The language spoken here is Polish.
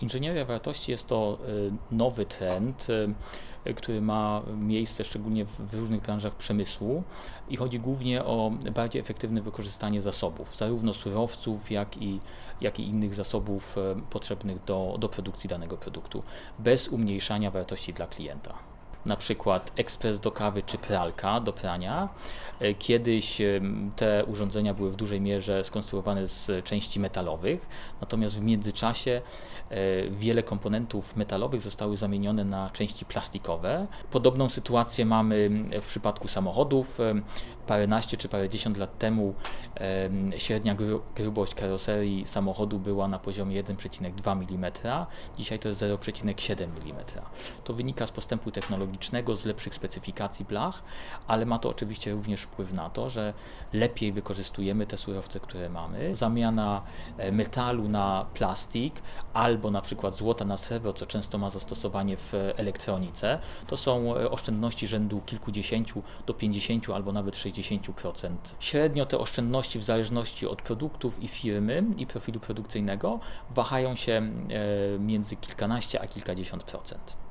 Inżynieria wartości jest to nowy trend, który ma miejsce szczególnie w różnych branżach przemysłu i chodzi głównie o bardziej efektywne wykorzystanie zasobów, zarówno surowców, jak i, jak i innych zasobów potrzebnych do, do produkcji danego produktu, bez umniejszania wartości dla klienta na przykład ekspres do kawy czy pralka do prania. E, kiedyś te urządzenia były w dużej mierze skonstruowane z części metalowych, natomiast w międzyczasie e, wiele komponentów metalowych zostały zamienione na części plastikowe. Podobną sytuację mamy w przypadku samochodów. Paręnaście czy parędziesiąt lat temu średnia grubość karoserii samochodu była na poziomie 1,2 mm, dzisiaj to jest 0,7 mm. To wynika z postępu technologicznego z lepszych specyfikacji blach, ale ma to oczywiście również wpływ na to, że lepiej wykorzystujemy te surowce, które mamy. Zamiana e, metalu na plastik albo na przykład złota na srebro, co często ma zastosowanie w elektronice, to są e, oszczędności rzędu kilkudziesięciu do 50 albo nawet 60%. Średnio te oszczędności w zależności od produktów i firmy i profilu produkcyjnego wahają się e, między kilkanaście a kilkadziesiąt procent.